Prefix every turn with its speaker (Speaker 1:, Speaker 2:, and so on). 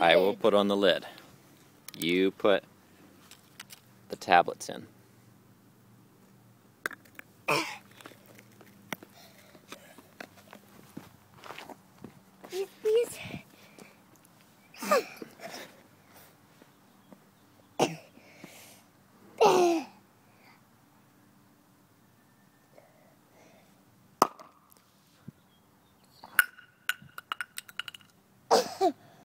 Speaker 1: I will put on the lid. You put the tablets in.